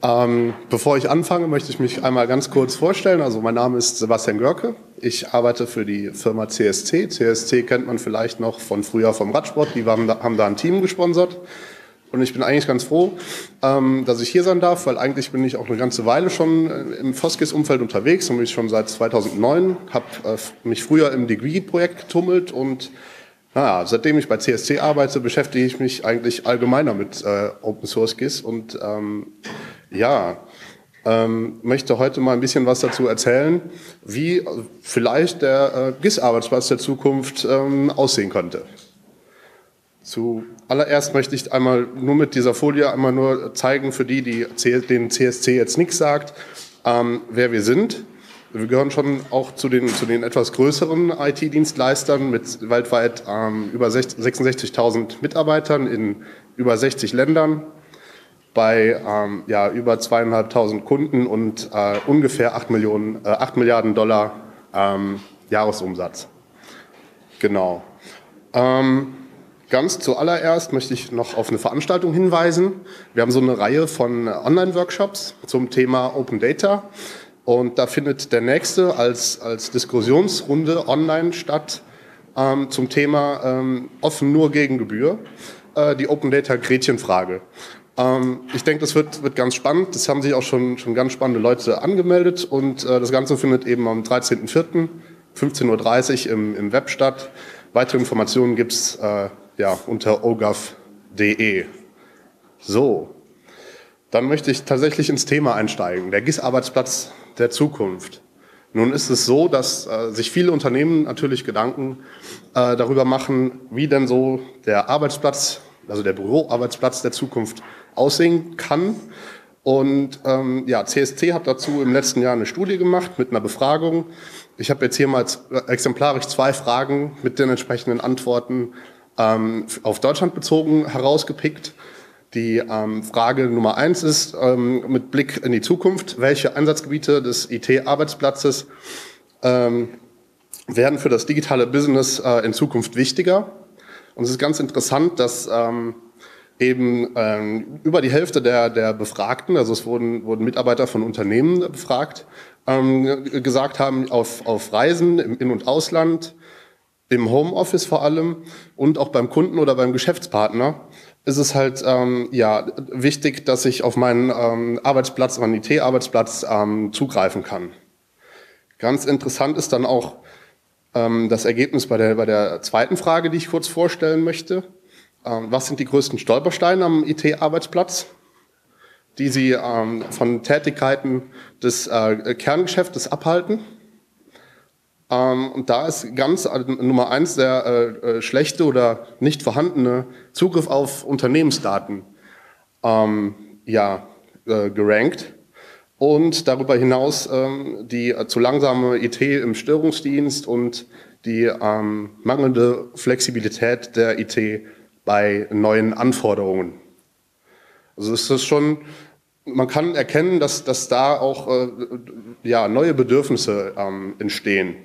Ähm, bevor ich anfange, möchte ich mich einmal ganz kurz vorstellen. Also mein Name ist Sebastian Görke. Ich arbeite für die Firma CSC. CSC kennt man vielleicht noch von früher vom Radsport. Die haben da, haben da ein Team gesponsert. Und ich bin eigentlich ganz froh, ähm, dass ich hier sein darf, weil eigentlich bin ich auch eine ganze Weile schon äh, im Foskis-Umfeld unterwegs bin schon seit 2009, habe äh, mich früher im Degree-Projekt getummelt und naja, seitdem ich bei CSC arbeite, beschäftige ich mich eigentlich allgemeiner mit äh, Open Source GIS und ähm, ja, ähm, möchte heute mal ein bisschen was dazu erzählen, wie vielleicht der äh, GIS-Arbeitsplatz der Zukunft ähm, aussehen könnte. Zuallererst möchte ich einmal nur mit dieser Folie einmal nur zeigen, für die, die den CSC jetzt nichts sagt, ähm, wer wir sind. Wir gehören schon auch zu den, zu den etwas größeren IT-Dienstleistern mit weltweit ähm, über 66.000 Mitarbeitern in über 60 Ländern bei ähm, ja, über zweieinhalbtausend Kunden und äh, ungefähr 8, Millionen, äh, 8 Milliarden Dollar ähm, Jahresumsatz. Genau. Ähm, Ganz zuallererst möchte ich noch auf eine Veranstaltung hinweisen. Wir haben so eine Reihe von Online-Workshops zum Thema Open Data. Und da findet der nächste als, als Diskussionsrunde online statt ähm, zum Thema ähm, offen nur gegen Gebühr, äh, die Open Data Gretchenfrage. Ähm, ich denke, das wird, wird ganz spannend. Das haben sich auch schon, schon ganz spannende Leute angemeldet und äh, das Ganze findet eben am 13.04. 15.30 Uhr im, im Web statt. Weitere Informationen gibt's äh, ja, unter ogov.de. So, dann möchte ich tatsächlich ins Thema einsteigen. Der GIS-Arbeitsplatz der Zukunft. Nun ist es so, dass äh, sich viele Unternehmen natürlich Gedanken äh, darüber machen, wie denn so der Arbeitsplatz, also der Büroarbeitsplatz der Zukunft aussehen kann. Und ähm, ja, CSC hat dazu im letzten Jahr eine Studie gemacht mit einer Befragung. Ich habe jetzt hier mal exemplarisch zwei Fragen mit den entsprechenden Antworten ähm, auf Deutschland bezogen herausgepickt. Die ähm, Frage Nummer eins ist ähm, mit Blick in die Zukunft, welche Einsatzgebiete des IT-Arbeitsplatzes ähm, werden für das digitale Business äh, in Zukunft wichtiger? Und es ist ganz interessant, dass ähm, eben ähm, über die Hälfte der, der Befragten, also es wurden, wurden Mitarbeiter von Unternehmen befragt, ähm, gesagt haben, auf, auf Reisen im In- und Ausland im Homeoffice vor allem und auch beim Kunden oder beim Geschäftspartner ist es halt ähm, ja wichtig, dass ich auf meinen ähm, Arbeitsplatz, meinen IT-Arbeitsplatz ähm, zugreifen kann. Ganz interessant ist dann auch ähm, das Ergebnis bei der, bei der zweiten Frage, die ich kurz vorstellen möchte. Ähm, was sind die größten Stolpersteine am IT-Arbeitsplatz, die Sie ähm, von Tätigkeiten des äh, Kerngeschäftes abhalten? Ähm, und da ist ganz äh, Nummer eins der äh, äh, schlechte oder nicht vorhandene Zugriff auf Unternehmensdaten ähm, ja, äh, gerankt. Und darüber hinaus ähm, die äh, zu langsame IT im Störungsdienst und die ähm, mangelnde Flexibilität der IT bei neuen Anforderungen. Also ist das schon, man kann erkennen, dass, dass da auch äh, ja, neue Bedürfnisse ähm, entstehen.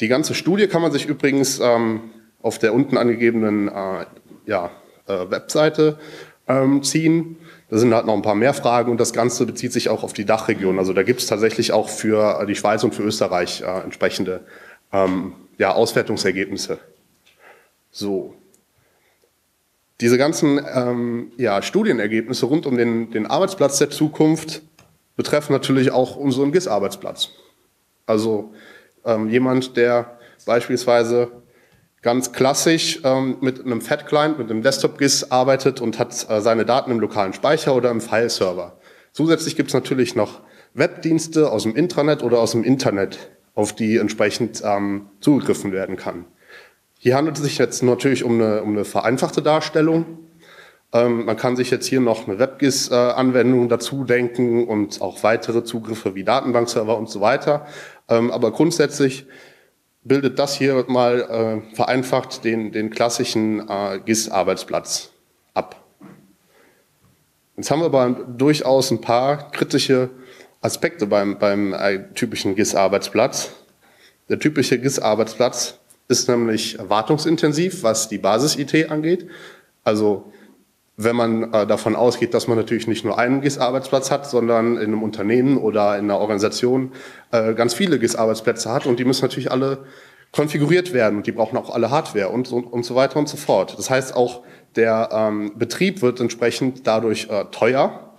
Die ganze Studie kann man sich übrigens ähm, auf der unten angegebenen äh, ja, äh, Webseite ähm, ziehen. Da sind halt noch ein paar mehr Fragen und das Ganze bezieht sich auch auf die Dachregion. Also da gibt es tatsächlich auch für die Schweiz und für Österreich äh, entsprechende ähm, ja, Auswertungsergebnisse. So. Diese ganzen ähm, ja, Studienergebnisse rund um den, den Arbeitsplatz der Zukunft betreffen natürlich auch unseren GIS-Arbeitsplatz. Also ähm, jemand, der beispielsweise ganz klassisch ähm, mit einem Fat-Client, mit einem Desktop-GIS arbeitet und hat äh, seine Daten im lokalen Speicher oder im File-Server. Zusätzlich gibt es natürlich noch Webdienste aus dem Intranet oder aus dem Internet, auf die entsprechend ähm, zugegriffen werden kann. Hier handelt es sich jetzt natürlich um eine, um eine vereinfachte Darstellung. Ähm, man kann sich jetzt hier noch eine WebGIS-Anwendung dazu denken und auch weitere Zugriffe wie Datenbankserver und so weiter. Ähm, aber grundsätzlich bildet das hier mal äh, vereinfacht den, den klassischen äh, GIS-Arbeitsplatz ab. Jetzt haben wir aber durchaus ein paar kritische Aspekte beim, beim äh, typischen GIS-Arbeitsplatz. Der typische GIS-Arbeitsplatz ist nämlich wartungsintensiv, was die Basis-IT angeht. Also wenn man äh, davon ausgeht, dass man natürlich nicht nur einen GIS-Arbeitsplatz hat, sondern in einem Unternehmen oder in einer Organisation äh, ganz viele GIS-Arbeitsplätze hat und die müssen natürlich alle konfiguriert werden und die brauchen auch alle Hardware und, und, und so weiter und so fort. Das heißt auch, der ähm, Betrieb wird entsprechend dadurch äh, teuer.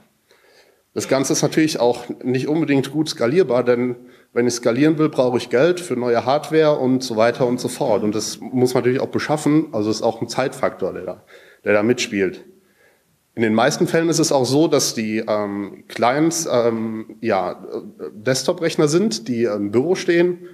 Das Ganze ist natürlich auch nicht unbedingt gut skalierbar, denn wenn ich skalieren will, brauche ich Geld für neue Hardware und so weiter und so fort. Und das muss man natürlich auch beschaffen. Also ist auch ein Zeitfaktor, der da, der da mitspielt. In den meisten Fällen ist es auch so, dass die ähm, Clients ähm, ja, Desktop-Rechner sind, die im Büro stehen.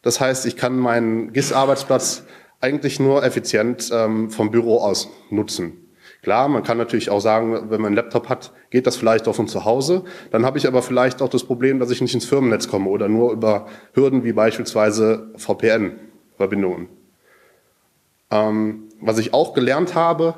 Das heißt, ich kann meinen GIS-Arbeitsplatz eigentlich nur effizient ähm, vom Büro aus nutzen. Klar, man kann natürlich auch sagen, wenn man einen Laptop hat, geht das vielleicht auch von zu Hause. Dann habe ich aber vielleicht auch das Problem, dass ich nicht ins Firmennetz komme oder nur über Hürden wie beispielsweise VPN-Verbindungen. Ähm, was ich auch gelernt habe,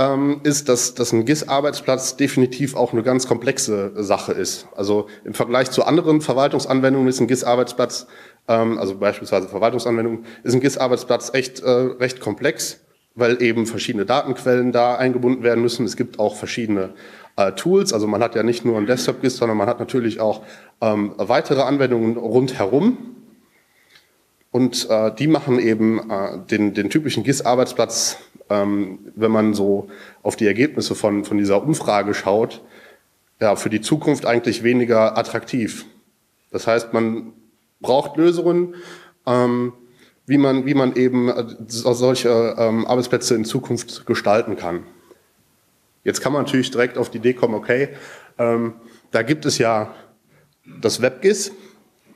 ähm, ist, dass, dass ein GIS-Arbeitsplatz definitiv auch eine ganz komplexe Sache ist. Also im Vergleich zu anderen Verwaltungsanwendungen ist ein GIS-Arbeitsplatz, ähm, also beispielsweise Verwaltungsanwendungen, ist ein GIS-Arbeitsplatz echt äh, recht komplex, weil eben verschiedene Datenquellen da eingebunden werden müssen. Es gibt auch verschiedene äh, Tools, also man hat ja nicht nur ein Desktop-GIS, sondern man hat natürlich auch ähm, weitere Anwendungen rundherum. Und äh, die machen eben äh, den, den typischen GIS-Arbeitsplatz ähm, wenn man so auf die Ergebnisse von, von dieser Umfrage schaut, ja, für die Zukunft eigentlich weniger attraktiv. Das heißt, man braucht Lösungen, ähm, wie, man, wie man eben äh, solche ähm, Arbeitsplätze in Zukunft gestalten kann. Jetzt kann man natürlich direkt auf die Idee kommen, okay, ähm, da gibt es ja das WebGIS.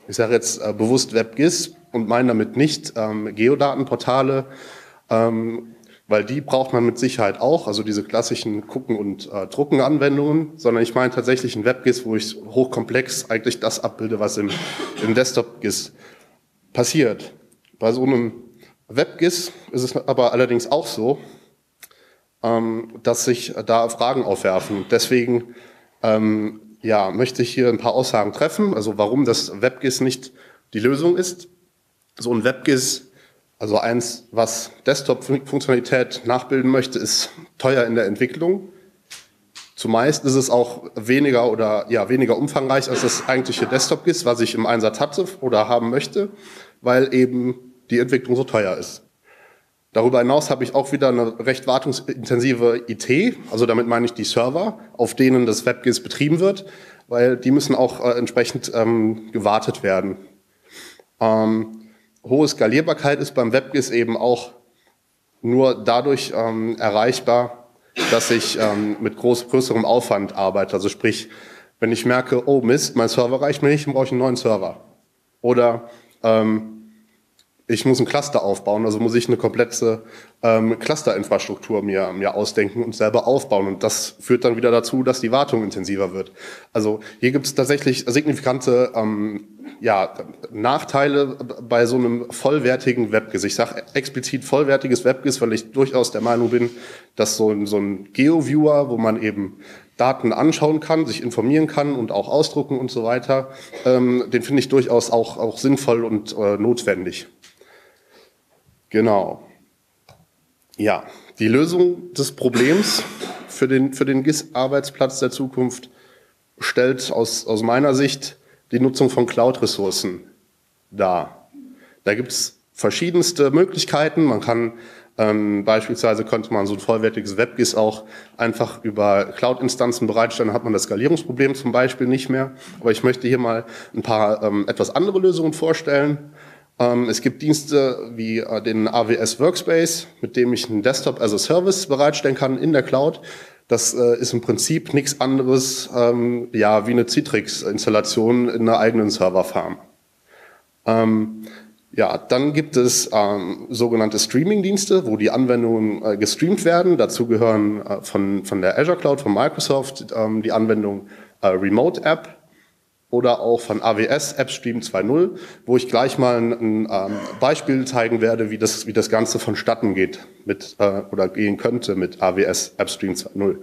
Ich sage jetzt äh, bewusst WebGIS und meine damit nicht ähm, Geodatenportale, ähm, weil die braucht man mit Sicherheit auch, also diese klassischen Gucken- und äh, Drucken-Anwendungen, sondern ich meine tatsächlich ein WebGIS, wo ich hochkomplex eigentlich das abbilde, was im, im Desktop-GIS passiert. Bei so einem WebGIS ist es aber allerdings auch so, ähm, dass sich da Fragen aufwerfen. Deswegen ähm, ja, möchte ich hier ein paar Aussagen treffen, also warum das WebGIS nicht die Lösung ist. So ein WebGIS also eins, was Desktop-Funktionalität nachbilden möchte, ist teuer in der Entwicklung. Zumeist ist es auch weniger oder ja weniger umfangreich als das eigentliche Desktop-GIS, was ich im Einsatz hatte oder haben möchte, weil eben die Entwicklung so teuer ist. Darüber hinaus habe ich auch wieder eine recht wartungsintensive IT, also damit meine ich die Server, auf denen das WebGIS betrieben wird, weil die müssen auch äh, entsprechend ähm, gewartet werden. Ähm, hohe Skalierbarkeit ist beim WebGIS eben auch nur dadurch ähm, erreichbar, dass ich ähm, mit groß, größerem Aufwand arbeite. Also sprich, wenn ich merke, oh Mist, mein Server reicht mir nicht, dann brauche ich einen neuen Server. Oder ähm, ich muss ein Cluster aufbauen, also muss ich eine komplette ähm, Clusterinfrastruktur mir, mir ausdenken und selber aufbauen. Und das führt dann wieder dazu, dass die Wartung intensiver wird. Also hier gibt es tatsächlich signifikante ähm, ja, Nachteile bei so einem vollwertigen WebGIS. Ich sage explizit vollwertiges WebGIS, weil ich durchaus der Meinung bin, dass so ein, so ein GeoViewer, wo man eben Daten anschauen kann, sich informieren kann und auch ausdrucken und so weiter, ähm, den finde ich durchaus auch, auch sinnvoll und äh, notwendig. Genau. Ja, die Lösung des Problems für den, für den GIS-Arbeitsplatz der Zukunft stellt aus, aus meiner Sicht die Nutzung von Cloud-Ressourcen dar. Da gibt es verschiedenste Möglichkeiten. Man kann ähm, beispielsweise könnte man so ein vollwertiges WebGIS auch einfach über Cloud-Instanzen bereitstellen, dann hat man das Skalierungsproblem zum Beispiel nicht mehr. Aber ich möchte hier mal ein paar ähm, etwas andere Lösungen vorstellen. Ähm, es gibt Dienste wie äh, den AWS Workspace, mit dem ich einen Desktop as a Service bereitstellen kann in der Cloud. Das äh, ist im Prinzip nichts anderes ähm, ja, wie eine Citrix-Installation in einer eigenen Serverfarm. Ähm, ja, dann gibt es ähm, sogenannte Streaming-Dienste, wo die Anwendungen äh, gestreamt werden. Dazu gehören äh, von, von der Azure Cloud, von Microsoft, ähm, die Anwendung äh, Remote App oder auch von AWS AppStream 2.0, wo ich gleich mal ein, ein ähm, Beispiel zeigen werde, wie das, wie das Ganze vonstatten geht mit, äh, oder gehen könnte mit AWS AppStream 2.0.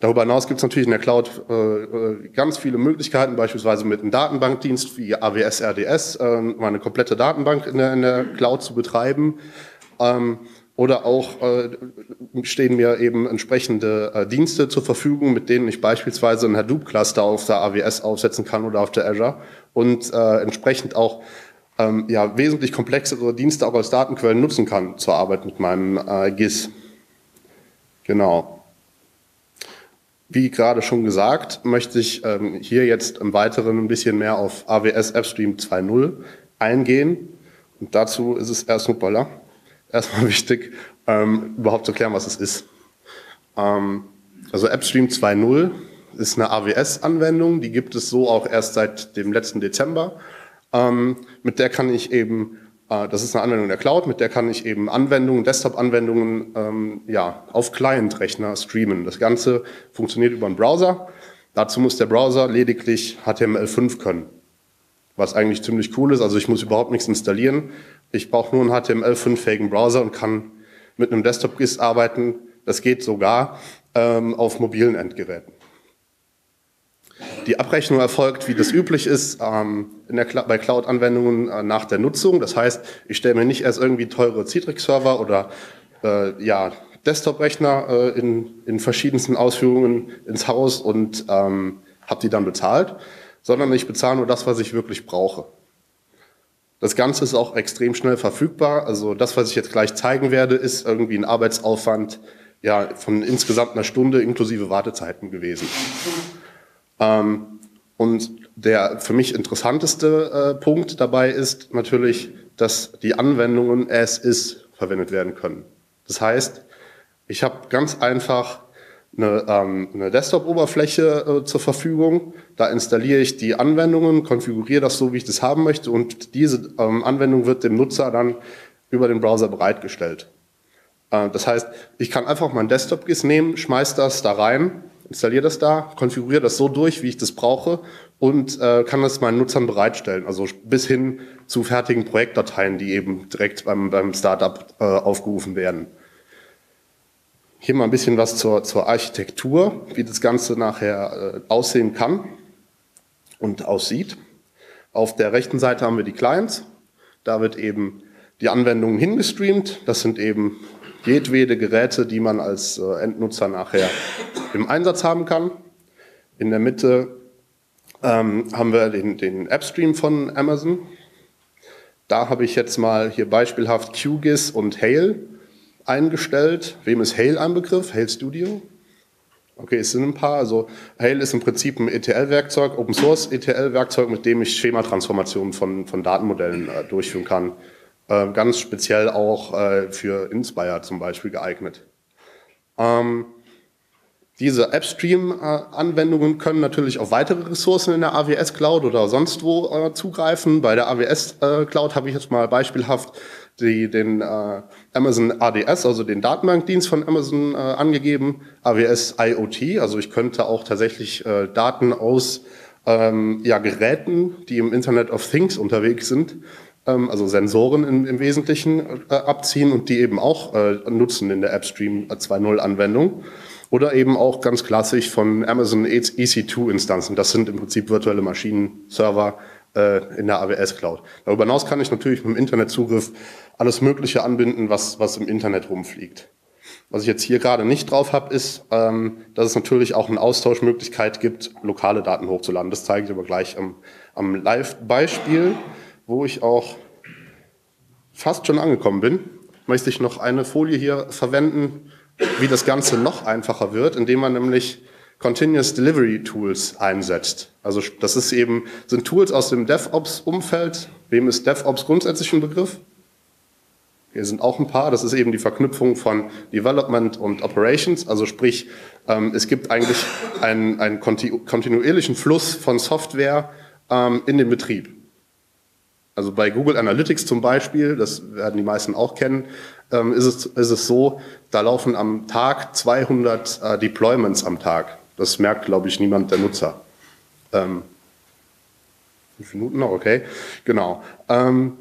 Darüber hinaus gibt es natürlich in der Cloud äh, äh, ganz viele Möglichkeiten, beispielsweise mit einem Datenbankdienst wie AWS RDS, äh, eine komplette Datenbank in der, in der Cloud zu betreiben. Ähm, oder auch äh, stehen mir eben entsprechende äh, Dienste zur Verfügung, mit denen ich beispielsweise ein Hadoop-Cluster auf der AWS aufsetzen kann oder auf der Azure und äh, entsprechend auch ähm, ja, wesentlich komplexere Dienste auch als Datenquellen nutzen kann zur Arbeit mit meinem äh, GIS. Genau. Wie gerade schon gesagt, möchte ich ähm, hier jetzt im Weiteren ein bisschen mehr auf AWS AppStream 2.0 eingehen. Und dazu ist es erst, hoppala, erstmal wichtig, ähm, überhaupt zu klären, was es ist. Ähm, also AppStream 2.0 ist eine AWS-Anwendung, die gibt es so auch erst seit dem letzten Dezember. Ähm, mit der kann ich eben, äh, das ist eine Anwendung der Cloud, mit der kann ich eben Anwendungen, Desktop-Anwendungen ähm, ja, auf Client-Rechner streamen. Das Ganze funktioniert über einen Browser. Dazu muss der Browser lediglich HTML5 können, was eigentlich ziemlich cool ist. Also ich muss überhaupt nichts installieren. Ich brauche nur einen HTML5-fähigen Browser und kann mit einem Desktop-GIS arbeiten. Das geht sogar ähm, auf mobilen Endgeräten. Die Abrechnung erfolgt, wie das üblich ist, ähm, der, bei Cloud-Anwendungen äh, nach der Nutzung. Das heißt, ich stelle mir nicht erst irgendwie teure Citrix-Server oder äh, ja, Desktop-Rechner äh, in, in verschiedensten Ausführungen ins Haus und ähm, habe die dann bezahlt, sondern ich bezahle nur das, was ich wirklich brauche. Das Ganze ist auch extrem schnell verfügbar. Also das, was ich jetzt gleich zeigen werde, ist irgendwie ein Arbeitsaufwand ja, von insgesamt einer Stunde inklusive Wartezeiten gewesen. Ähm, und der für mich interessanteste äh, Punkt dabei ist natürlich, dass die Anwendungen as is verwendet werden können. Das heißt, ich habe ganz einfach eine, ähm, eine Desktop-Oberfläche äh, zur Verfügung. Da installiere ich die Anwendungen, konfiguriere das so, wie ich das haben möchte und diese ähm, Anwendung wird dem Nutzer dann über den Browser bereitgestellt. Äh, das heißt, ich kann einfach mein Desktop-GIS nehmen, schmeiß das da rein installiere das da, konfiguriere das so durch, wie ich das brauche und äh, kann das meinen Nutzern bereitstellen. Also bis hin zu fertigen Projektdateien, die eben direkt beim, beim Startup äh, aufgerufen werden. Hier mal ein bisschen was zur, zur Architektur, wie das Ganze nachher äh, aussehen kann und aussieht. Auf der rechten Seite haben wir die Clients. Da wird eben die Anwendung hingestreamt. Das sind eben jedwede Geräte, die man als äh, Endnutzer nachher im Einsatz haben kann. In der Mitte ähm, haben wir den, den App-Stream von Amazon. Da habe ich jetzt mal hier beispielhaft QGIS und Hail eingestellt. Wem ist Hail ein Begriff? Hail Studio? Okay, es sind ein paar. Also Hail ist im Prinzip ein ETL-Werkzeug, Open Source ETL-Werkzeug, mit dem ich Schematransformationen von, von Datenmodellen äh, durchführen kann. Äh, ganz speziell auch äh, für Inspire zum Beispiel geeignet. Ähm, diese AppStream-Anwendungen können natürlich auf weitere Ressourcen in der AWS Cloud oder sonst wo äh, zugreifen. Bei der AWS äh, Cloud habe ich jetzt mal beispielhaft die, den äh, Amazon ADS, also den Datenbankdienst von Amazon äh, angegeben, AWS IoT. Also ich könnte auch tatsächlich äh, Daten aus ähm, ja, Geräten, die im Internet of Things unterwegs sind, ähm, also Sensoren im, im Wesentlichen äh, abziehen und die eben auch äh, nutzen in der AppStream 2.0 Anwendung. Oder eben auch ganz klassisch von Amazon EC2-Instanzen. Das sind im Prinzip virtuelle Maschinen, Server in der AWS Cloud. Darüber hinaus kann ich natürlich mit dem Internetzugriff alles Mögliche anbinden, was, was im Internet rumfliegt. Was ich jetzt hier gerade nicht drauf habe, ist, ähm, dass es natürlich auch eine Austauschmöglichkeit gibt, lokale Daten hochzuladen. Das zeige ich aber gleich am, am Live-Beispiel, wo ich auch fast schon angekommen bin. Möchte ich noch eine Folie hier verwenden, wie das Ganze noch einfacher wird, indem man nämlich Continuous Delivery Tools einsetzt. Also das ist eben, sind Tools aus dem DevOps-Umfeld. Wem ist DevOps grundsätzlich ein Begriff? Hier sind auch ein paar. Das ist eben die Verknüpfung von Development und Operations. Also sprich, ähm, es gibt eigentlich einen, einen kontinuierlichen Fluss von Software ähm, in den Betrieb. Also bei Google Analytics zum Beispiel, das werden die meisten auch kennen, ähm, ist, es, ist es so, da laufen am Tag 200 äh, Deployments am Tag. Das merkt, glaube ich, niemand der Nutzer. Ähm, fünf Minuten noch, okay. Genau. Ähm,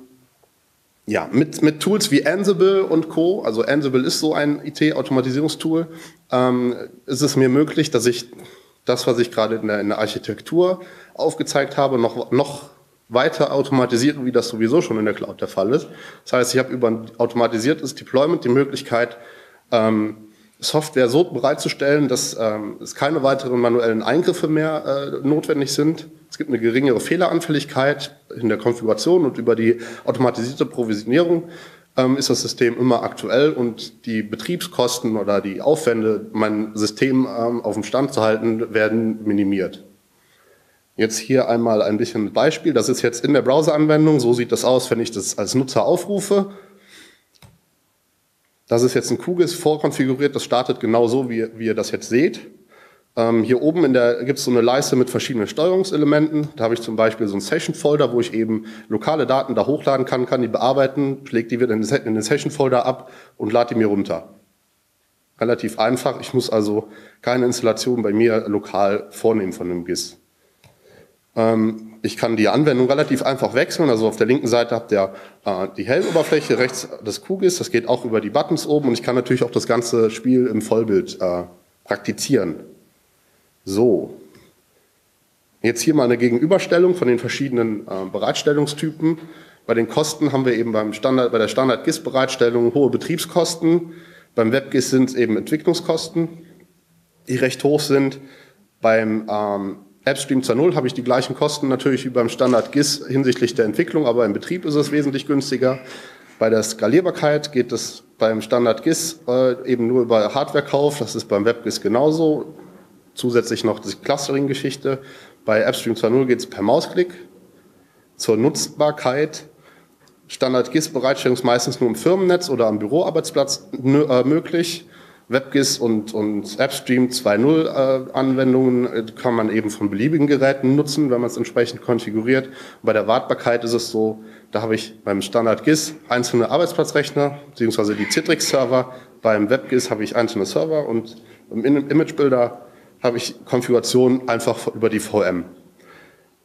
ja, mit, mit Tools wie Ansible und Co., also Ansible ist so ein IT-Automatisierungstool, ähm, ist es mir möglich, dass ich das, was ich gerade in der, in der Architektur aufgezeigt habe, noch, noch weiter automatisieren, wie das sowieso schon in der Cloud der Fall ist. Das heißt, ich habe über ein automatisiertes Deployment die Möglichkeit, ähm, Software so bereitzustellen, dass ähm, es keine weiteren manuellen Eingriffe mehr äh, notwendig sind. Es gibt eine geringere Fehleranfälligkeit in der Konfiguration und über die automatisierte Provisionierung ähm, ist das System immer aktuell und die Betriebskosten oder die Aufwände, mein System ähm, auf dem Stand zu halten, werden minimiert. Jetzt hier einmal ein bisschen Beispiel. Das ist jetzt in der Browser-Anwendung. So sieht das aus, wenn ich das als Nutzer aufrufe. Das ist ein QGIS vorkonfiguriert. Das startet genau so, wie, wie ihr das jetzt seht. Ähm, hier oben gibt es so eine Leiste mit verschiedenen Steuerungselementen. Da habe ich zum Beispiel so einen Session-Folder, wo ich eben lokale Daten da hochladen kann, kann die bearbeiten, schläge die wieder in den Session-Folder ab und lade die mir runter. Relativ einfach. Ich muss also keine Installation bei mir lokal vornehmen von einem GIS. Ähm, ich kann die Anwendung relativ einfach wechseln. Also auf der linken Seite habt ihr äh, die Helloberfläche, rechts das QGIS. Das geht auch über die Buttons oben und ich kann natürlich auch das ganze Spiel im Vollbild äh, praktizieren. So. Jetzt hier mal eine Gegenüberstellung von den verschiedenen äh, Bereitstellungstypen. Bei den Kosten haben wir eben beim Standard, bei der Standard-GIS-Bereitstellung hohe Betriebskosten. Beim WebGIS sind es eben Entwicklungskosten, die recht hoch sind. Beim ähm, AppStream 2.0 habe ich die gleichen Kosten natürlich wie beim Standard GIS hinsichtlich der Entwicklung, aber im Betrieb ist es wesentlich günstiger. Bei der Skalierbarkeit geht es beim Standard GIS äh, eben nur über Hardwarekauf, das ist beim WebGIS genauso. Zusätzlich noch die Clustering-Geschichte. Bei AppStream 2.0 geht es per Mausklick. Zur Nutzbarkeit. Standard GIS-Bereitstellung ist meistens nur im Firmennetz oder am Büroarbeitsplatz äh, möglich. WebGIS und, und AppStream 2.0 äh, Anwendungen äh, kann man eben von beliebigen Geräten nutzen, wenn man es entsprechend konfiguriert. bei der Wartbarkeit ist es so, da habe ich beim Standard GIS einzelne Arbeitsplatzrechner, beziehungsweise die Citrix-Server. Beim WebGIS habe ich einzelne Server und im Imagebuilder habe ich Konfiguration einfach über die VM.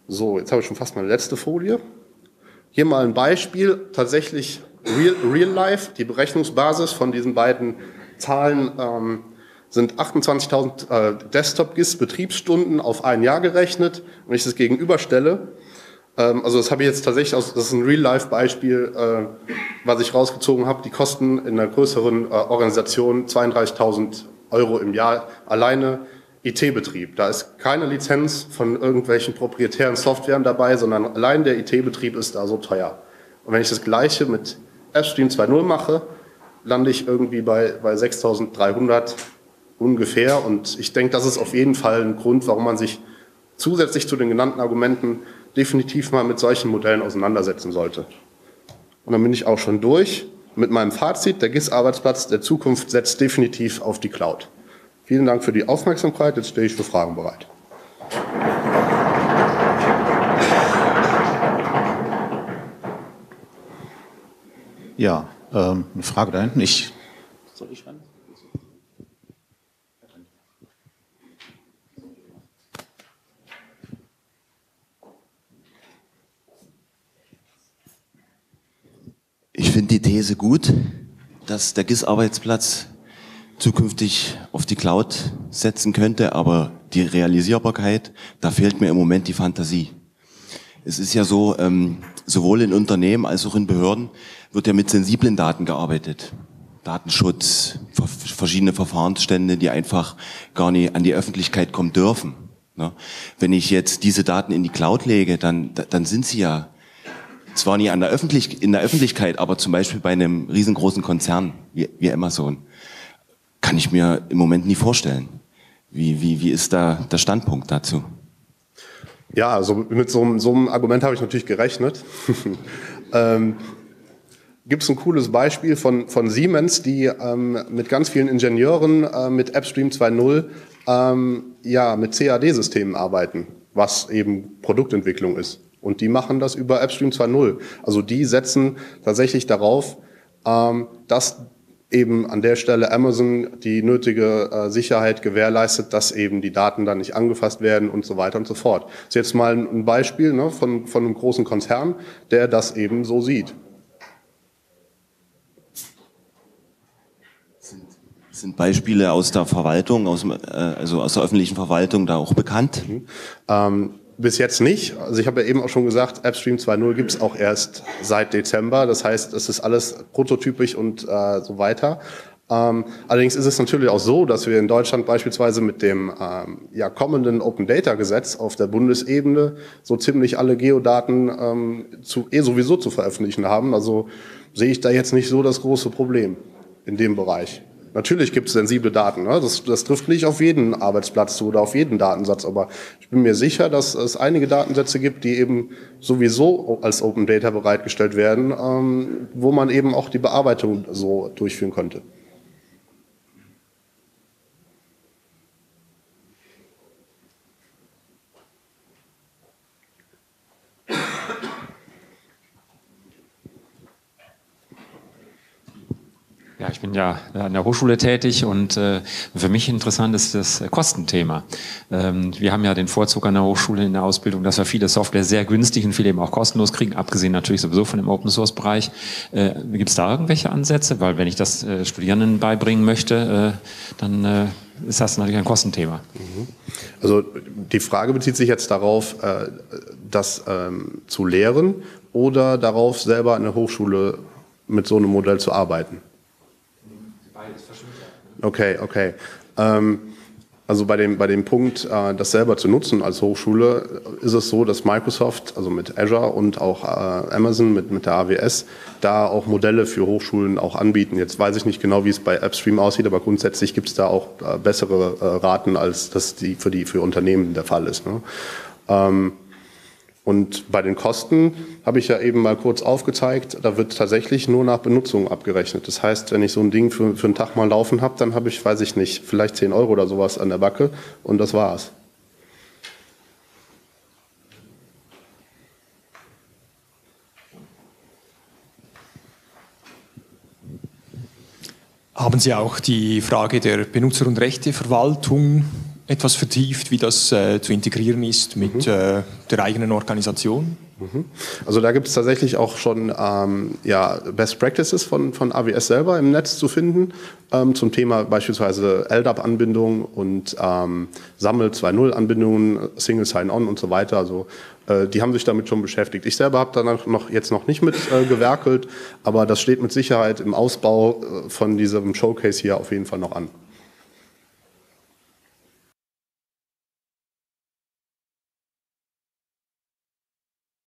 So, jetzt habe ich schon fast meine letzte Folie. Hier mal ein Beispiel, tatsächlich Real, Real Life, die Berechnungsbasis von diesen beiden Zahlen ähm, sind 28.000 äh, Desktop-GIS Betriebsstunden auf ein Jahr gerechnet. Wenn ich das gegenüberstelle, ähm, also das habe ich jetzt tatsächlich aus, das ist ein Real-Life-Beispiel, äh, was ich rausgezogen habe. Die kosten in einer größeren äh, Organisation 32.000 Euro im Jahr alleine IT-Betrieb. Da ist keine Lizenz von irgendwelchen proprietären Softwaren dabei, sondern allein der IT-Betrieb ist da so teuer. Und wenn ich das Gleiche mit AppStream 2.0 mache, lande ich irgendwie bei, bei 6.300 ungefähr. Und ich denke, das ist auf jeden Fall ein Grund, warum man sich zusätzlich zu den genannten Argumenten definitiv mal mit solchen Modellen auseinandersetzen sollte. Und dann bin ich auch schon durch mit meinem Fazit. Der GIS-Arbeitsplatz der Zukunft setzt definitiv auf die Cloud. Vielen Dank für die Aufmerksamkeit. Jetzt stehe ich für Fragen bereit. Ja, ähm, eine Frage da hinten. Ich, soll ich ran? Ich finde die These gut, dass der GIS-Arbeitsplatz zukünftig auf die Cloud setzen könnte, aber die Realisierbarkeit, da fehlt mir im Moment die Fantasie. Es ist ja so, ähm, sowohl in Unternehmen als auch in Behörden wird ja mit sensiblen Daten gearbeitet. Datenschutz, verschiedene Verfahrensstände, die einfach gar nicht an die Öffentlichkeit kommen dürfen. Ne? Wenn ich jetzt diese Daten in die Cloud lege, dann, dann sind sie ja zwar nie an der Öffentlich in der Öffentlichkeit, aber zum Beispiel bei einem riesengroßen Konzern wie, wie Amazon, kann ich mir im Moment nie vorstellen. Wie, wie, wie ist da der Standpunkt dazu? Ja, also mit so, so einem Argument habe ich natürlich gerechnet. ähm, Gibt es ein cooles Beispiel von, von Siemens, die ähm, mit ganz vielen Ingenieuren äh, mit AppStream 2.0 ähm, ja, mit CAD-Systemen arbeiten, was eben Produktentwicklung ist. Und die machen das über AppStream 2.0. Also die setzen tatsächlich darauf, ähm, dass eben an der Stelle Amazon die nötige äh, Sicherheit gewährleistet, dass eben die Daten dann nicht angefasst werden und so weiter und so fort. Das ist jetzt mal ein Beispiel ne, von, von einem großen Konzern, der das eben so sieht. Sind Beispiele aus der Verwaltung, aus, äh, also aus der öffentlichen Verwaltung da auch bekannt? Mhm. Ähm, bis jetzt nicht. Also ich habe ja eben auch schon gesagt, AppStream 2.0 gibt es auch erst seit Dezember. Das heißt, es ist alles prototypisch und äh, so weiter. Ähm, allerdings ist es natürlich auch so, dass wir in Deutschland beispielsweise mit dem ähm, ja, kommenden Open Data Gesetz auf der Bundesebene so ziemlich alle Geodaten ähm, zu, eh sowieso zu veröffentlichen haben. Also sehe ich da jetzt nicht so das große Problem in dem Bereich. Natürlich gibt es sensible Daten. Ne? Das, das trifft nicht auf jeden Arbeitsplatz zu oder auf jeden Datensatz. Aber ich bin mir sicher, dass es einige Datensätze gibt, die eben sowieso als Open Data bereitgestellt werden, ähm, wo man eben auch die Bearbeitung so durchführen könnte. Ja, ich bin ja an der Hochschule tätig und äh, für mich interessant ist das Kostenthema. Ähm, wir haben ja den Vorzug an der Hochschule in der Ausbildung, dass wir viele Software sehr günstig und viele eben auch kostenlos kriegen, abgesehen natürlich sowieso von dem Open Source Bereich. Äh, Gibt es da irgendwelche Ansätze? Weil wenn ich das äh, Studierenden beibringen möchte, äh, dann äh, ist das natürlich ein Kostenthema. Mhm. Also die Frage bezieht sich jetzt darauf, äh, das ähm, zu lehren oder darauf, selber an der Hochschule mit so einem Modell zu arbeiten. Okay, okay. Ähm, also bei dem, bei dem Punkt, äh, das selber zu nutzen als Hochschule, ist es so, dass Microsoft, also mit Azure und auch äh, Amazon mit, mit der AWS, da auch Modelle für Hochschulen auch anbieten. Jetzt weiß ich nicht genau, wie es bei AppStream aussieht, aber grundsätzlich gibt es da auch äh, bessere äh, Raten, als das die für die für Unternehmen der Fall ist. Ne? Ähm, und bei den Kosten habe ich ja eben mal kurz aufgezeigt, da wird tatsächlich nur nach Benutzung abgerechnet. Das heißt, wenn ich so ein Ding für, für einen Tag mal laufen habe, dann habe ich, weiß ich nicht, vielleicht 10 Euro oder sowas an der Backe und das war's. Haben Sie auch die Frage der Benutzer- und Rechteverwaltung etwas vertieft, wie das äh, zu integrieren ist mit mhm. äh, der eigenen Organisation? Mhm. Also da gibt es tatsächlich auch schon ähm, ja, Best Practices von, von AWS selber im Netz zu finden ähm, zum Thema beispielsweise LDAP-Anbindung und ähm, Sammel 2.0-Anbindungen, Single Sign-On und so weiter. Also äh, die haben sich damit schon beschäftigt. Ich selber habe da noch jetzt noch nicht mit äh, gewerkelt, aber das steht mit Sicherheit im Ausbau äh, von diesem Showcase hier auf jeden Fall noch an.